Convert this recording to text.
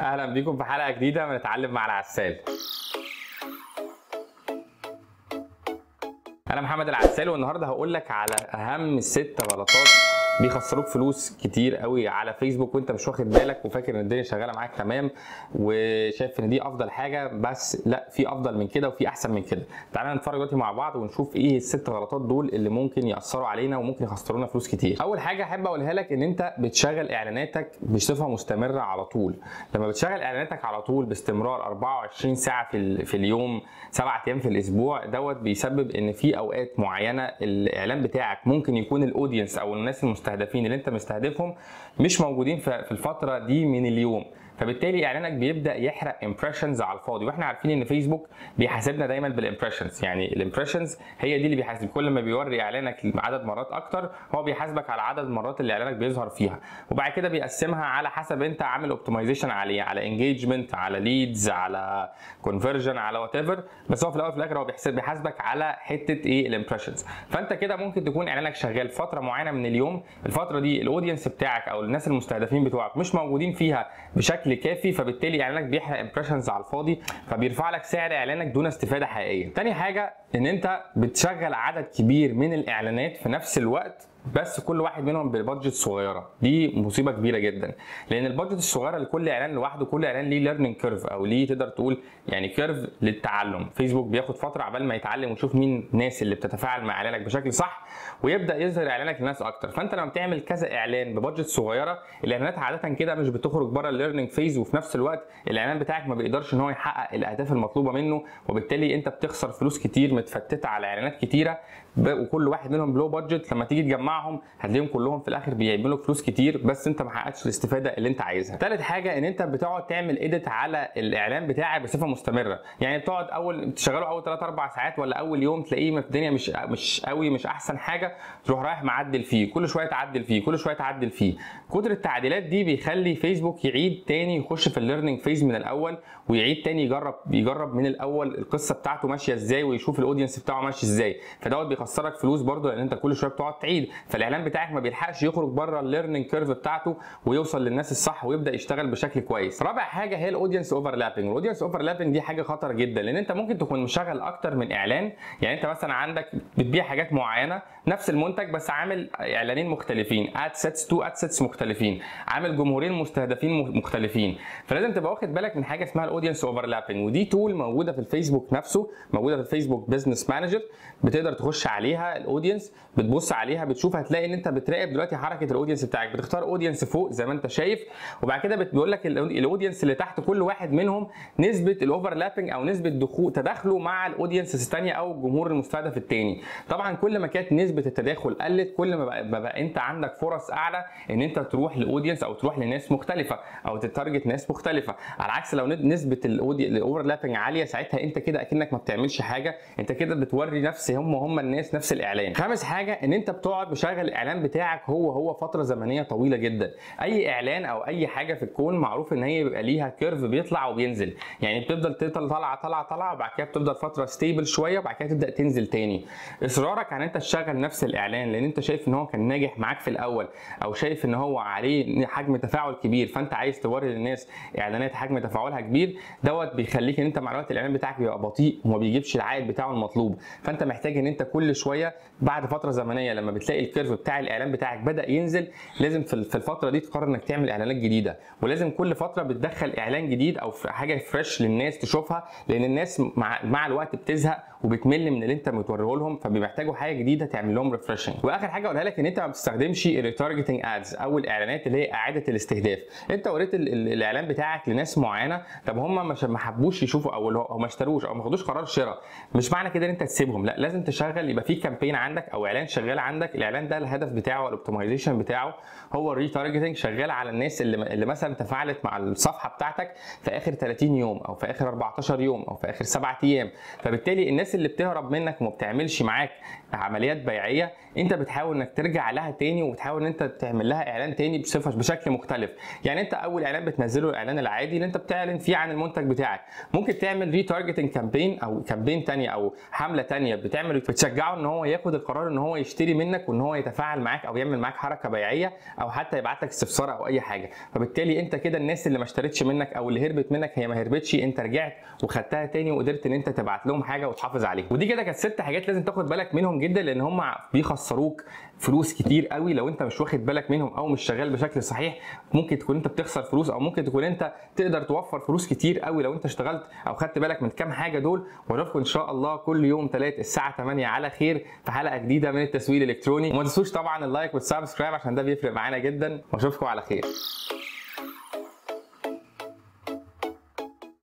أهلا بيكم في حلقة جديدة من نتعلم مع العسال. أنا محمد العسال والنهاردة هقول لك على أهم ست غلطات بيخسروك فلوس كتير قوي على فيسبوك وانت مش واخد بالك وفاكر ان الدنيا شغاله معاك تمام وشايف ان دي افضل حاجة بس لا في افضل من كده وفي احسن من كده. تعالى نتفرج دلوقتي مع بعض ونشوف إيه الست غلطات دول اللي ممكن يأثروا علينا وممكن يخسرونا فلوس كتير. أول حاجة أحب أقولها لك إن أنت بتشغل إعلاناتك بصفة مستمرة على طول. لما بتشغل إعلاناتك على طول باستمرار 24 ساعة في, في اليوم 7 أيام في الأسبوع دوت بيسبب إن في أوقات معينة الإعلان بتاعك ممكن يكون ال audience أو الناس المستهدفين اللي انت مستهدفهم مش موجودين في الفترة دي من اليوم. فبالتالي إعلانك بيبدأ يحرق impressions على الفاضي وإحنا عارفين إن فيسبوك بيحاسبنا دايما بال impressions يعني ال impressions هي دي اللي بيحاسب. كل ما بيوري إعلانك عدد مرات أكتر هو بيحاسبك على عدد المرات اللي إعلانك بيظهر فيها. وبعد كده بيقسمها على حسب أنت عامل optimization عليه على engagement على leads على conversion على whatever بس هو في الأول وفي الآخر هو بيحسب بيحاسبك على حتة إيه؟ ال impressions فأنت كده ممكن تكون إعلانك شغال فترة معينة من اليوم. الفترة دي ال audience بتاعك أو الناس المستهدفين بتوعك مش موجودين فيها بشكل كافي فبالتالي إعلانك بيحرق impressions على الفاضي فبيرفع لك سعر إعلانك دون استفادة حقيقية. تاني حاجة إن أنت بتشغل عدد كبير من الإعلانات في نفس الوقت بس كل واحد منهم ب budget صغيره دي مصيبة كبيرة جدا. لأن ال budget الصغيرة لكل إعلان لوحده كل إعلان ليه learning curve أو ليه تقدر تقول يعني curve للتعلم. فيسبوك بياخد فترة عبال ما يتعلم ويشوف مين الناس اللي بتتفاعل مع إعلانك بشكل صح ويبدأ يظهر إعلانك لناس أكتر. فأنت لما بتعمل كذا إعلان ب budget صغيرة الإعلانات عادة كده مش بتخرج بره ال learning phase وفي نفس الوقت الإعلان بتاعك ما بيقدرش إن هو يحقق الأهداف المطلوبة منه وبالتالي أنت بتخسر فلوس كتير متفتتة على إعلانات كتيرة وكل واحد منهم ب low budget لما تيجي تجمعهم هتلاقيهم كلهم في الآخر بيعملوا فلوس كتير بس أنت ما حققتش الاستفادة اللي أنت عايزها. ثالث حاجة إن أنت بتقعد تعمل edit على الإعلان بتاعك بصفة مستمرة، يعني بتقعد أول تشغله أول 3 4 ساعات ولا أول يوم تلاقيه الدنيا مش مش قوي مش أحسن حاجة تروح رايح معدل فيه، كل شوية تعدل فيه، كل شوية تعدل فيه. كتر التعديلات دي بيخلي فيسبوك يعيد تاني يخش في ال learning phase من الأول ويعيد تاني يجرب يجرب من الأول القصة بتاعته ماشية إزاي ويشوف ال audience بتاعه ماشي إزاي فدوت بيخسرك فلوس برضه لأن أنت كل شوية بتقعد تعيد فالاعلان بتاعك ما بيلحقش يخرج بره ال learning curve بتاعته ويوصل للناس الصح ويبدأ يشتغل بشكل كويس. رابع حاجة هي ال audience overlapping وال audience overlapping دي حاجة خطر جدا لأن أنت ممكن تكون مشغل أكتر من إعلان. يعني أنت مثلا عندك بتبيع حاجات معينة نفس المنتج بس عامل إعلانين مختلفين ad sets two ad sets مختلفين عامل جمهورين مستهدفين مختلفين. فلازم تبقى واخد بالك من حاجة اسمها ال audience overlapping ودي tool موجودة في الفيسبوك نفسه موجودة في الفيسبوك Business Manager بتقدر تخش عليها ال audience بتبص عليها بتشوف هتلاقي ان انت بتراقب دلوقتي حركة ال audience بتاعك بتختار audience فوق زي ما انت شايف وبعد كده بيقول لك ال- ال audience اللي تحت كل واحد منهم نسبة ال overlapping أو نسبة دخول تداخله مع ال audience الثانية أو الجمهور المستهدف الثاني طبعا كل ما كانت نسبة التداخل قلت كل ما بقى, بقى أنت عندك فرص أعلى إن أنت تروح ل audience أو تروح لناس مختلفة أو ت target ناس مختلفة. على عكس لو نسبة ال overlapping عالية ساعتها أنت كده أكنك ما بتعملش حاجة أنت كده بتوري نفس هم هم الناس نفس الإعلان. خامس حاجة إن أنت بتقعد مشغل الإعلان بتاعك هو هو فترة زمنية طويلة جدا. أي إعلان أو أي حاجة في الكون معروف إن هي بيبقى ليها curve بيطلع وبينزل. يعني بتفضل طالعه طالعه طالعه وبعد كده بتفضل فترة stable شوية وبعد كده تبدأ تنزل تاني. إصرارك إن أنت تشغل نفس الإعلان لأن أنت شايف إن هو كان ناجح معاك في الأول أو شايف إن هو عليه حجم تفاعل كبير. فأنت عايز توري للناس إعلانات حجم تفاعلها كبير. دوت بيخليك إن أنت مع الوقت الإعلان بتاعك بيبقى بطيء وما بيجيبش العائد بتاعه المطلوب. فأنت محتاج إن أنت كل شوية بعد فترة زمنية لما بتلاقي ال curve بتاع الإعلان بتاعك بدأ ينزل لازم في الفترة دي تقرر إنك تعمل إعلانات جديدة. ولازم كل فترة بتدخل إعلان جديد أو حاجة fresh للناس تشوفها لأن الناس مع مع الوقت بتزهق وبتمل من اللي أنت بتوريه لهم فبيحتاجوا حاجة جديدة تعمل لهم refreshing وآخر حاجة أقولها لك إن أنت ما بتستخدمش ال retargeting ads أو الإعلانات اللي هي إعادة الاستهداف. أنت وريت ال- ال- الإعلان بتاعك لناس معينة طب هم مش ما حبوش يشوفوا أو ما اشتروش أو ما خدوش قرار شراء. مش معنى كده إن أنت تسيبهم لأ لازم تشغل يبقى في campaign عندك أو إعلان شغال عندك الإعلان ده الهدف بتاعه ال optimization بتاعه هو ال retargeting شغال على الناس اللي اللي مثلا تفاعلت مع الصفحة بتاعتك في آخر 30 يوم أو في آخر 14 يوم أو في آخر 7 أيام. فبالتالي الناس اللي بتهرب منك وما بتعملش معاك عمليات بيعية أنت بتحاول إنك ترجع لها تاني وبتحاول إن أنت تعمل لها إعلان تاني بصفة بشكل مختلف. يعني أنت أول إعلان بتنزله الإعلان العادي اللي أنت بتعلن فيه عن المنتج بتاعك. ممكن تعمل retargeting campaign أو campaign تانية أو حملة تانية بتعمل بتشجعه إن هو ياخد القرار إن هو يشتري منك وإن هو هو يتفاعل معاك أو يعمل معاك حركة بيعية أو حتى يبعت لك استفسار أو أي حاجة. فبالتالي أنت كده الناس اللي ما اشترتش منك أو اللي هربت منك هي ما هربتش أنت رجعت وخدتها تاني وقدرت إن أنت تبعت لهم حاجة وتحافظ عليها ودي كده كانت ست حاجات لازم تاخد بالك منهم جدا لأن هم بيخسروك فلوس كتير قوي. لو أنت مش واخد بالك منهم أو مش شغال بشكل صحيح ممكن تكون أنت بتخسر فلوس أو ممكن تكون أنت تقدر توفر فلوس كتير قوي لو أنت اشتغلت أو خدت بالك من كام حاجة دول. واشوفكم إن شاء الله كل يوم ثلاث الساعة 8 على خير في حلقة جديدة من التسويق الإلكتروني. وما تنسوش طبعا ال like وال subscribe عشان ده بيفرق معانا جدا. وأشوفكم على خير.